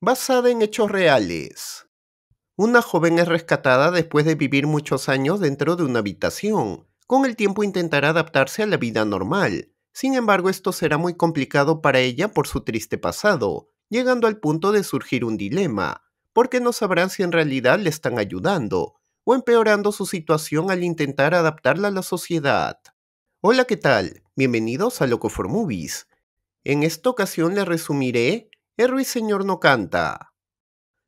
basada en hechos reales. Una joven es rescatada después de vivir muchos años dentro de una habitación. Con el tiempo intentará adaptarse a la vida normal. Sin embargo, esto será muy complicado para ella por su triste pasado, llegando al punto de surgir un dilema, porque no sabrán si en realidad le están ayudando o empeorando su situación al intentar adaptarla a la sociedad. Hola, ¿qué tal? Bienvenidos a Loco for Movies. En esta ocasión les resumiré El ruiseñor no canta.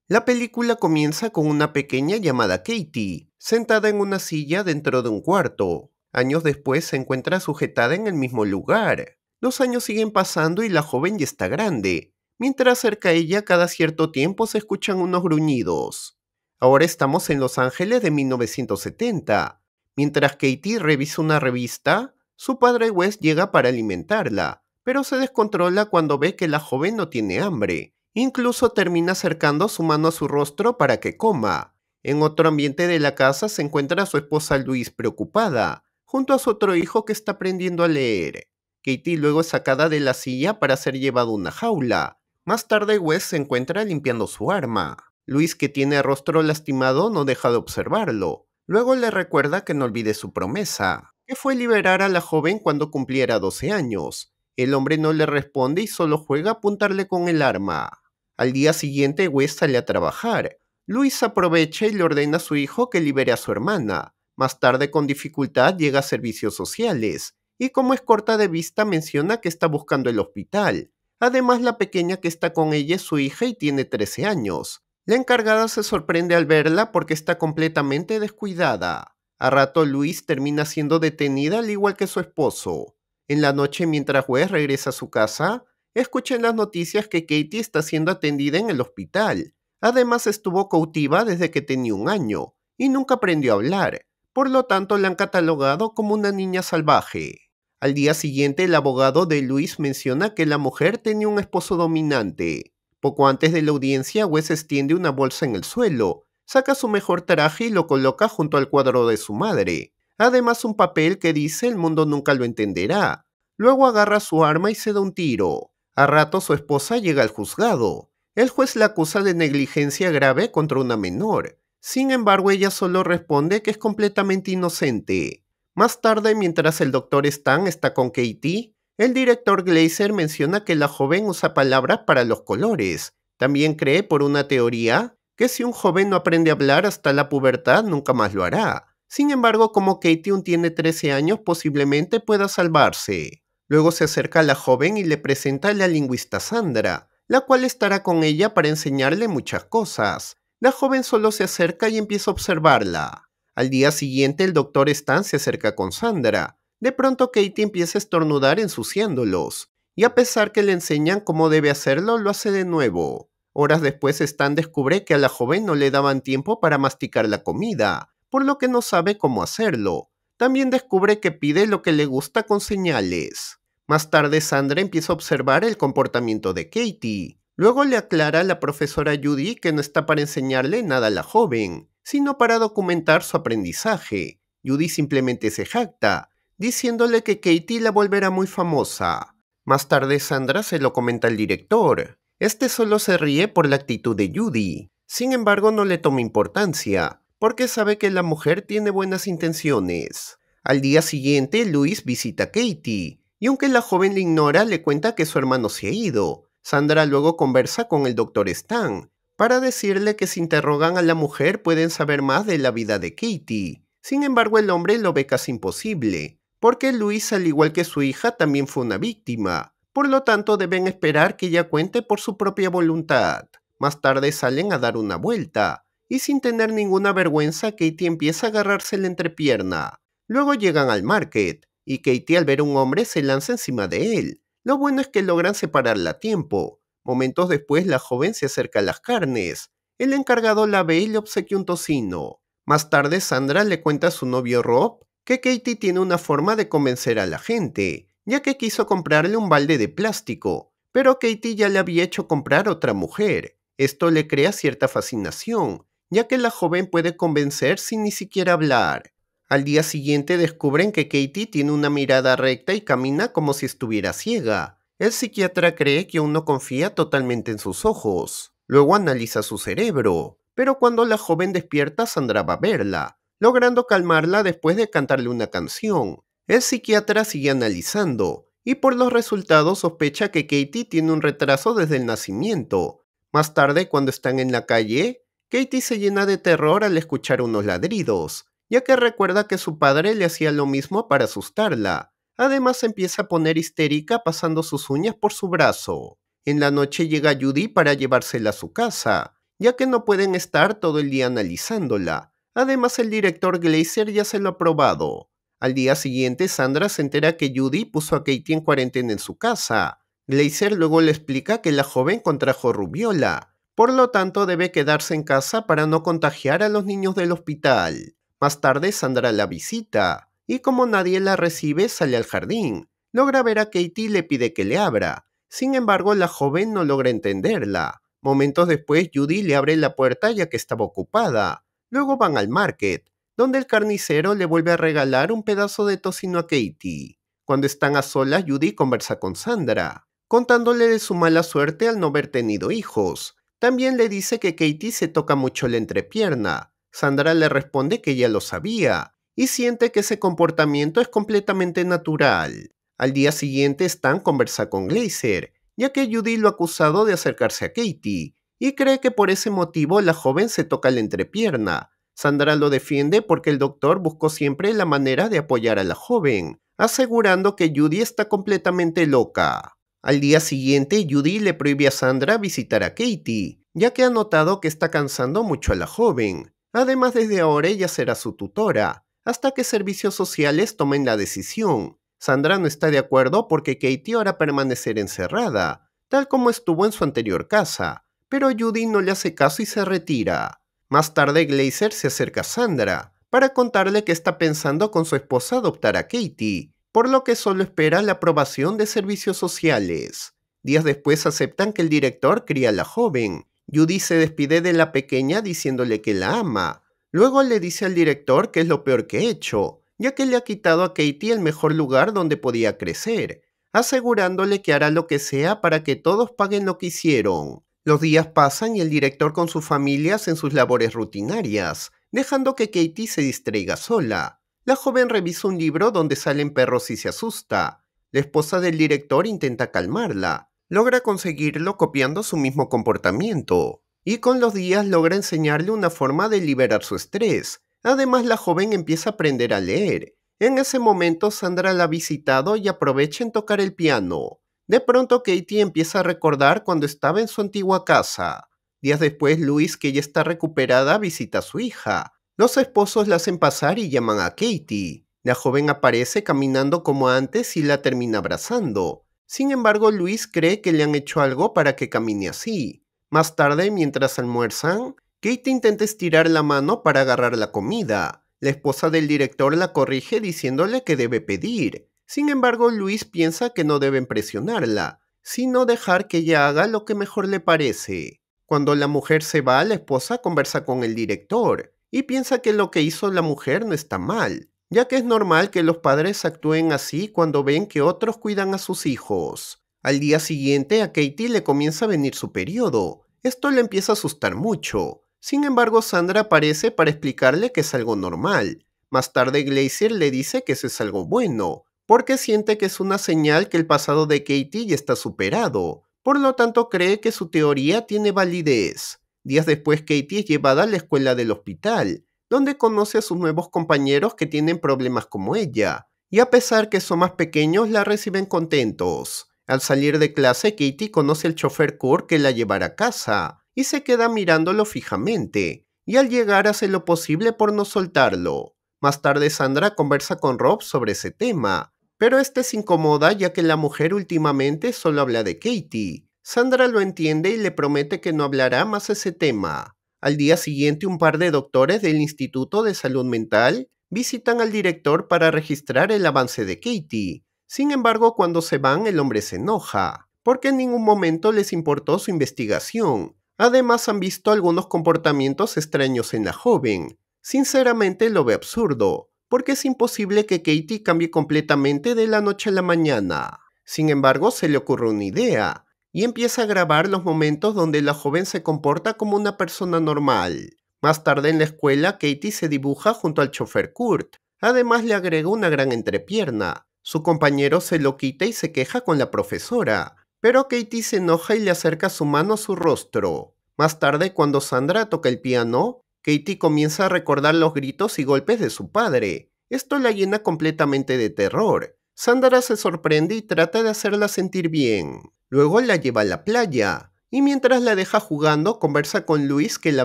La película comienza con una pequeña llamada Katie, sentada en una silla dentro de un cuarto. Años después se encuentra sujetada en el mismo lugar. Los años siguen pasando y la joven ya está grande. Mientras cerca a ella cada cierto tiempo se escuchan unos gruñidos. Ahora estamos en Los Ángeles de 1970. Mientras Katie revisa una revista, su padre Wes llega para alimentarla, pero se descontrola cuando ve que la joven no tiene hambre. Incluso termina acercando su mano a su rostro para que coma. En otro ambiente de la casa se encuentra su esposa Luis preocupada, junto a su otro hijo que está aprendiendo a leer. Katie luego es sacada de la silla para ser llevada a una jaula. Más tarde Wes se encuentra limpiando su arma. Luis, que tiene rostro lastimado, no deja de observarlo. Luego le recuerda que no olvide su promesa, que fue liberar a la joven cuando cumpliera 12 años. El hombre no le responde y solo juega a apuntarle con el arma. Al día siguiente, Wes sale a trabajar. Luis aprovecha y le ordena a su hijo que libere a su hermana. Más tarde, con dificultad, llega a servicios sociales, y como es corta de vista, menciona que está buscando el hospital. Además, la pequeña que está con ella es su hija y tiene 13 años. La encargada se sorprende al verla porque está completamente descuidada. A rato Luis termina siendo detenida al igual que su esposo. En la noche mientras Wes regresa a su casa, escucha en las noticias que Katie está siendo atendida en el hospital. Además estuvo cautiva desde que tenía un año y nunca aprendió a hablar. Por lo tanto la han catalogado como una niña salvaje. Al día siguiente el abogado de Luis menciona que la mujer tenía un esposo dominante poco antes de la audiencia, Wes extiende una bolsa en el suelo, saca su mejor traje y lo coloca junto al cuadro de su madre. Además, un papel que dice el mundo nunca lo entenderá. Luego agarra su arma y se da un tiro. A rato su esposa llega al juzgado. El juez la acusa de negligencia grave contra una menor. Sin embargo, ella solo responde que es completamente inocente. Más tarde, mientras el doctor Stan está con Katie, el director Glazer menciona que la joven usa palabras para los colores. También cree por una teoría que si un joven no aprende a hablar hasta la pubertad nunca más lo hará. Sin embargo, como Katie aún tiene 13 años, posiblemente pueda salvarse. Luego se acerca a la joven y le presenta a la lingüista Sandra, la cual estará con ella para enseñarle muchas cosas. La joven solo se acerca y empieza a observarla. Al día siguiente el doctor Stan se acerca con Sandra, de pronto Katie empieza a estornudar ensuciándolos, y a pesar que le enseñan cómo debe hacerlo, lo hace de nuevo. Horas después Stan descubre que a la joven no le daban tiempo para masticar la comida, por lo que no sabe cómo hacerlo. También descubre que pide lo que le gusta con señales. Más tarde Sandra empieza a observar el comportamiento de Katie. Luego le aclara a la profesora Judy que no está para enseñarle nada a la joven, sino para documentar su aprendizaje. Judy simplemente se jacta, diciéndole que Katie la volverá muy famosa. Más tarde Sandra se lo comenta al director. Este solo se ríe por la actitud de Judy. Sin embargo, no le toma importancia, porque sabe que la mujer tiene buenas intenciones. Al día siguiente, Luis visita a Katie, y aunque la joven le ignora, le cuenta que su hermano se ha ido. Sandra luego conversa con el doctor Stan, para decirle que si interrogan a la mujer pueden saber más de la vida de Katie. Sin embargo, el hombre lo ve casi imposible, porque Luis, al igual que su hija, también fue una víctima. Por lo tanto, deben esperar que ella cuente por su propia voluntad. Más tarde salen a dar una vuelta, y sin tener ninguna vergüenza, Katie empieza a agarrarse la entrepierna. Luego llegan al market, y Katie al ver un hombre se lanza encima de él. Lo bueno es que logran separarla a tiempo. Momentos después la joven se acerca a las carnes. El encargado la ve y le obsequia un tocino. Más tarde Sandra le cuenta a su novio Rob que Katie tiene una forma de convencer a la gente, ya que quiso comprarle un balde de plástico, pero Katie ya le había hecho comprar otra mujer. Esto le crea cierta fascinación, ya que la joven puede convencer sin ni siquiera hablar. Al día siguiente descubren que Katie tiene una mirada recta y camina como si estuviera ciega. El psiquiatra cree que aún no confía totalmente en sus ojos. Luego analiza su cerebro, pero cuando la joven despierta, Sandra va a verla, logrando calmarla después de cantarle una canción. El psiquiatra sigue analizando, y por los resultados sospecha que Katie tiene un retraso desde el nacimiento. Más tarde, cuando están en la calle, Katie se llena de terror al escuchar unos ladridos, ya que recuerda que su padre le hacía lo mismo para asustarla. Además empieza a poner histérica pasando sus uñas por su brazo. En la noche llega Judy para llevársela a su casa, ya que no pueden estar todo el día analizándola. Además el director Glazer ya se lo ha probado. Al día siguiente Sandra se entera que Judy puso a Katie en cuarentena en su casa. Glazer luego le explica que la joven contrajo rubiola, por lo tanto debe quedarse en casa para no contagiar a los niños del hospital. Más tarde Sandra la visita, y como nadie la recibe sale al jardín. Logra ver a Katie y le pide que le abra. Sin embargo, la joven no logra entenderla. Momentos después, Judy le abre la puerta ya que estaba ocupada. Luego van al market, donde el carnicero le vuelve a regalar un pedazo de tocino a Katie. Cuando están a solas, Judy conversa con Sandra, contándole de su mala suerte al no haber tenido hijos. También le dice que Katie se toca mucho la entrepierna, Sandra le responde que ya lo sabía y siente que ese comportamiento es completamente natural. Al día siguiente Stan conversa con Glazer, ya que Judy lo ha acusado de acercarse a Katie, y cree que por ese motivo la joven se toca la entrepierna. Sandra lo defiende porque el doctor buscó siempre la manera de apoyar a la joven, asegurando que Judy está completamente loca. Al día siguiente, Judy le prohíbe a Sandra visitar a Katie, ya que ha notado que está cansando mucho a la joven. Además, desde ahora ella será su tutora, hasta que servicios sociales tomen la decisión. Sandra no está de acuerdo porque Katie ahora permanecer encerrada, tal como estuvo en su anterior casa, pero Judy no le hace caso y se retira. Más tarde Glazer se acerca a Sandra para contarle que está pensando con su esposa adoptar a Katie, por lo que solo espera la aprobación de servicios sociales. Días después aceptan que el director cría a la joven, Judy se despide de la pequeña diciéndole que la ama. Luego le dice al director que es lo peor que he hecho, ya que le ha quitado a Katie el mejor lugar donde podía crecer, asegurándole que hará lo que sea para que todos paguen lo que hicieron. Los días pasan y el director con su familia hacen sus labores rutinarias, dejando que Katie se distraiga sola. La joven revisa un libro donde salen perros y se asusta. La esposa del director intenta calmarla, logra conseguirlo copiando su mismo comportamiento, y con los días logra enseñarle una forma de liberar su estrés. Además, la joven empieza a aprender a leer. En ese momento, Sandra la ha visitado y aprovecha en tocar el piano. De pronto, Katie empieza a recordar cuando estaba en su antigua casa. Días después, Luis, que ya está recuperada, visita a su hija. Los esposos la hacen pasar y llaman a Katie. La joven aparece caminando como antes y la termina abrazando. Sin embargo, Luis cree que le han hecho algo para que camine así. Más tarde, mientras almuerzan, Kate intenta estirar la mano para agarrar la comida. La esposa del director la corrige diciéndole que debe pedir. Sin embargo, Luis piensa que no deben presionarla, sino dejar que ella haga lo que mejor le parece. Cuando la mujer se va, la esposa conversa con el director y piensa que lo que hizo la mujer no está mal, ya que es normal que los padres actúen así cuando ven que otros cuidan a sus hijos. Al día siguiente a Katie le comienza a venir su periodo. Esto le empieza a asustar mucho. Sin embargo, Sandra aparece para explicarle que es algo normal. Más tarde Glacier le dice que eso es algo bueno, porque siente que es una señal que el pasado de Katie ya está superado. Por lo tanto, cree que su teoría tiene validez. Días después, Katie es llevada a la escuela del hospital, donde conoce a sus nuevos compañeros que tienen problemas como ella, y a pesar que son más pequeños, la reciben contentos. Al salir de clase, Katie conoce al chofer Kurt que la llevará a casa, y se queda mirándolo fijamente, y al llegar hace lo posible por no soltarlo. Más tarde Sandra conversa con Rob sobre ese tema, pero este se incomoda ya que la mujer últimamente solo habla de Katie. Sandra lo entiende y le promete que no hablará más ese tema. Al día siguiente, un par de doctores del Instituto de Salud Mental visitan al director para registrar el avance de Katie. Sin embargo, cuando se van, el hombre se enoja, porque en ningún momento les importó su investigación. Además, han visto algunos comportamientos extraños en la joven. Sinceramente lo ve absurdo, porque es imposible que Katie cambie completamente de la noche a la mañana. Sin embargo, se le ocurre una idea, y empieza a grabar los momentos donde la joven se comporta como una persona normal. Más tarde en la escuela, Katie se dibuja junto al chofer Kurt. Además le agrega una gran entrepierna. Su compañero se lo quita y se queja con la profesora. Pero Katie se enoja y le acerca su mano a su rostro. Más tarde, cuando Sandra toca el piano, Katie comienza a recordar los gritos y golpes de su padre. Esto la llena completamente de terror. Sandra se sorprende y trata de hacerla sentir bien. Luego la lleva a la playa, y mientras la deja jugando conversa con Luis que la ha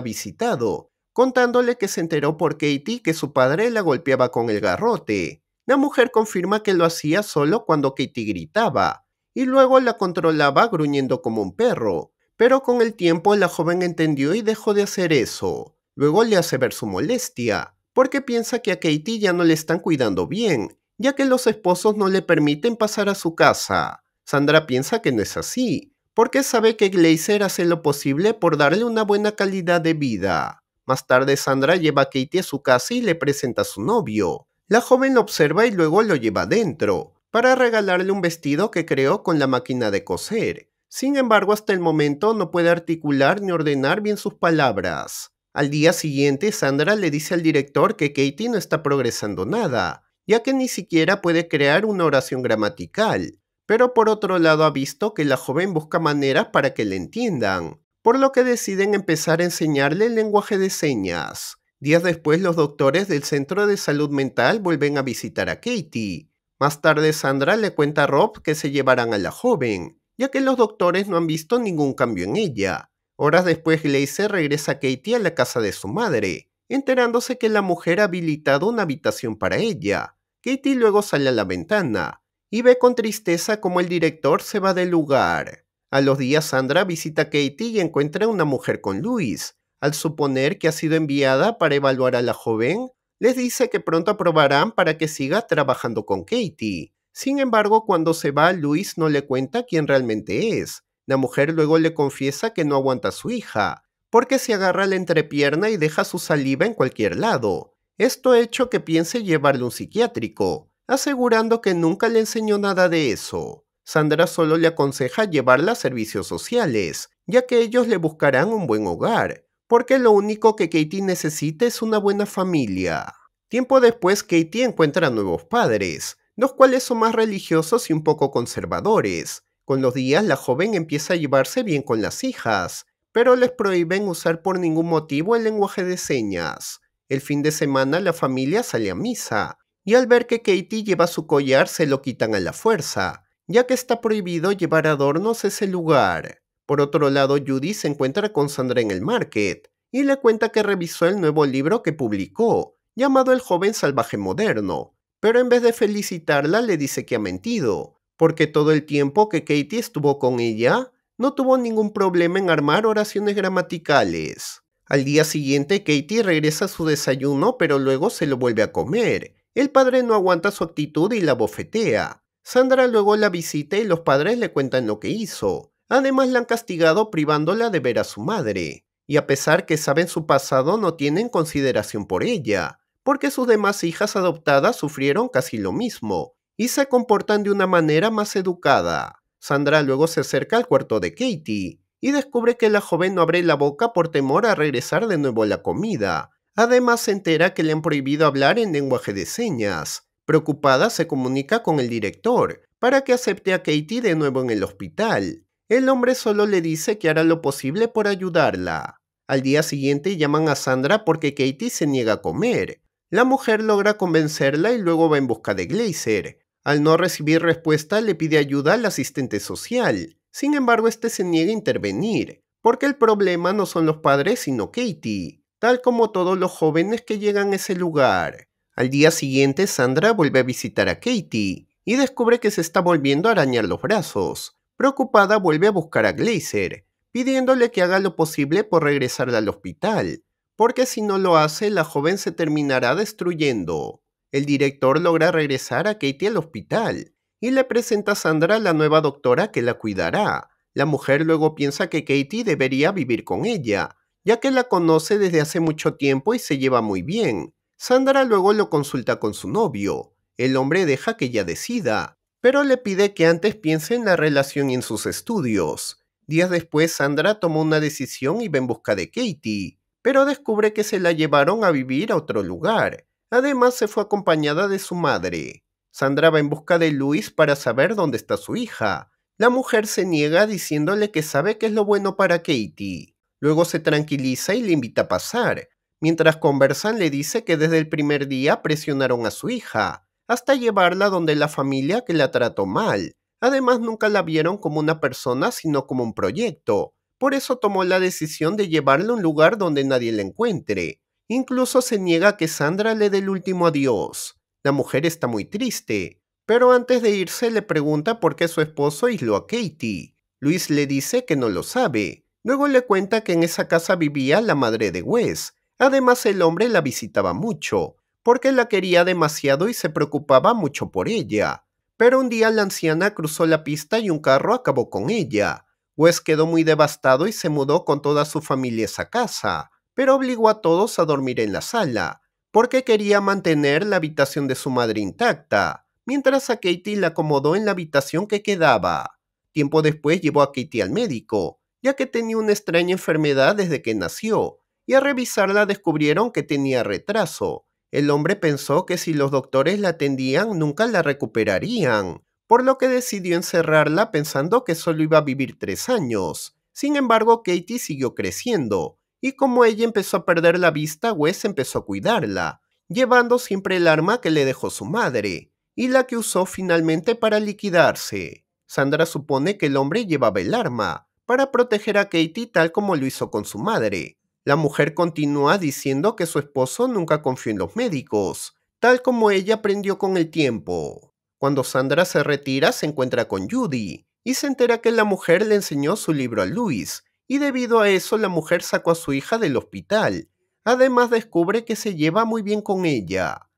visitado, contándole que se enteró por Katie que su padre la golpeaba con el garrote. La mujer confirma que lo hacía solo cuando Katie gritaba, y luego la controlaba gruñendo como un perro. Pero con el tiempo la joven entendió y dejó de hacer eso. Luego le hace ver su molestia, porque piensa que a Katie ya no le están cuidando bien, ya que los esposos no le permiten pasar a su casa. Sandra piensa que no es así, porque sabe que Glazer hace lo posible por darle una buena calidad de vida. Más tarde Sandra lleva a Katie a su casa y le presenta a su novio. La joven lo observa y luego lo lleva adentro, para regalarle un vestido que creó con la máquina de coser. Sin embargo, hasta el momento no puede articular ni ordenar bien sus palabras. Al día siguiente, Sandra le dice al director que Katie no está progresando nada, ya que ni siquiera puede crear una oración gramatical. Pero por otro lado ha visto que la joven busca maneras para que le entiendan, por lo que deciden empezar a enseñarle el lenguaje de señas. Días después los doctores del Centro de Salud Mental vuelven a visitar a Katie. Más tarde Sandra le cuenta a Rob que se llevarán a la joven, ya que los doctores no han visto ningún cambio en ella. Horas después, Glazer regresa a Katie a la casa de su madre, enterándose que la mujer ha habilitado una habitación para ella. Katie luego sale a la ventana y ve con tristeza cómo el director se va del lugar. A los días Sandra visita a Katie y encuentra a una mujer con Luis. Al suponer que ha sido enviada para evaluar a la joven, les dice que pronto aprobarán para que siga trabajando con Katie. Sin embargo, cuando se va, Luis no le cuenta quién realmente es, la mujer luego le confiesa que no aguanta a su hija, porque se agarra la entrepierna y deja su saliva en cualquier lado. Esto ha hecho que piense llevarle un psiquiátrico, asegurando que nunca le enseñó nada de eso. Sandra solo le aconseja llevarla a servicios sociales, ya que ellos le buscarán un buen hogar, porque lo único que Katie necesita es una buena familia. Tiempo después, Katie encuentra nuevos padres, los cuales son más religiosos y un poco conservadores, con los días la joven empieza a llevarse bien con las hijas, pero les prohíben usar por ningún motivo el lenguaje de señas. El fin de semana la familia sale a misa, y al ver que Katie lleva su collar se lo quitan a la fuerza, ya que está prohibido llevar adornos a ese lugar. Por otro lado, Judy se encuentra con Sandra en el market, y le cuenta que revisó el nuevo libro que publicó, llamado El joven salvaje moderno, pero en vez de felicitarla le dice que ha mentido, porque todo el tiempo que Katie estuvo con ella, no tuvo ningún problema en armar oraciones gramaticales. Al día siguiente, Katie regresa a su desayuno, pero luego se lo vuelve a comer. El padre no aguanta su actitud y la bofetea. Sandra luego la visita y los padres le cuentan lo que hizo. Además la han castigado privándola de ver a su madre. Y a pesar que saben su pasado, no tienen consideración por ella, porque sus demás hijas adoptadas sufrieron casi lo mismo, y se comportan de una manera más educada. Sandra luego se acerca al cuarto de Katie y descubre que la joven no abre la boca por temor a regresar de nuevo la comida. Además se entera que le han prohibido hablar en lenguaje de señas. Preocupada se comunica con el director para que acepte a Katie de nuevo en el hospital. El hombre solo le dice que hará lo posible por ayudarla. Al día siguiente llaman a Sandra porque Katie se niega a comer. La mujer logra convencerla y luego va en busca de Glazer, al no recibir respuesta, le pide ayuda al asistente social. Sin embargo, este se niega a intervenir, porque el problema no son los padres, sino Katie, tal como todos los jóvenes que llegan a ese lugar. Al día siguiente, Sandra vuelve a visitar a Katie y descubre que se está volviendo a arañar los brazos. Preocupada, vuelve a buscar a Glazer, pidiéndole que haga lo posible por regresarla al hospital, porque si no lo hace, la joven se terminará destruyendo. El director logra regresar a Katie al hospital y le presenta a Sandra la nueva doctora que la cuidará. La mujer luego piensa que Katie debería vivir con ella, ya que la conoce desde hace mucho tiempo y se lleva muy bien. Sandra luego lo consulta con su novio. El hombre deja que ella decida, pero le pide que antes piense en la relación y en sus estudios. Días después, Sandra tomó una decisión y va en busca de Katie, pero descubre que se la llevaron a vivir a otro lugar. Además, se fue acompañada de su madre. Sandra va en busca de Luis para saber dónde está su hija. La mujer se niega diciéndole que sabe que es lo bueno para Katie. Luego se tranquiliza y le invita a pasar. Mientras conversan le dice que desde el primer día presionaron a su hija, hasta llevarla donde la familia que la trató mal. Además nunca la vieron como una persona sino como un proyecto. Por eso tomó la decisión de llevarla a un lugar donde nadie la encuentre. Incluso se niega a que Sandra le dé el último adiós. La mujer está muy triste, pero antes de irse le pregunta por qué su esposo aisló a Katie. Luis le dice que no lo sabe. Luego le cuenta que en esa casa vivía la madre de Wes. Además el hombre la visitaba mucho, porque la quería demasiado y se preocupaba mucho por ella. Pero un día la anciana cruzó la pista y un carro acabó con ella. Wes quedó muy devastado y se mudó con toda su familia a esa casa, pero obligó a todos a dormir en la sala, porque quería mantener la habitación de su madre intacta, mientras a Katie la acomodó en la habitación que quedaba. Tiempo después llevó a Katie al médico, ya que tenía una extraña enfermedad desde que nació, y al revisarla descubrieron que tenía retraso. El hombre pensó que si los doctores la atendían nunca la recuperarían, por lo que decidió encerrarla pensando que solo iba a vivir tres años. Sin embargo, Katie siguió creciendo, y como ella empezó a perder la vista, Wes empezó a cuidarla, llevando siempre el arma que le dejó su madre, y la que usó finalmente para liquidarse. Sandra supone que el hombre llevaba el arma, para proteger a Katie tal como lo hizo con su madre. La mujer continúa diciendo que su esposo nunca confió en los médicos, tal como ella aprendió con el tiempo. Cuando Sandra se retira se encuentra con Judy y se entera que la mujer le enseñó su libro a Luis, y debido a eso la mujer sacó a su hija del hospital. Además descubre que se lleva muy bien con ella.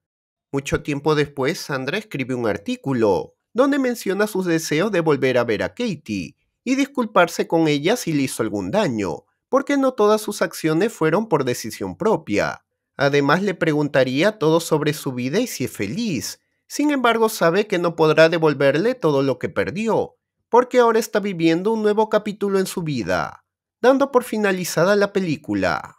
Mucho tiempo después, Sandra escribe un artículo donde menciona sus deseos de volver a ver a Katie y disculparse con ella si le hizo algún daño, porque no todas sus acciones fueron por decisión propia. Además le preguntaría todo sobre su vida y si es feliz. Sin embargo, sabe que no podrá devolverle todo lo que perdió, porque ahora está viviendo un nuevo capítulo en su vida, dando por finalizada la película.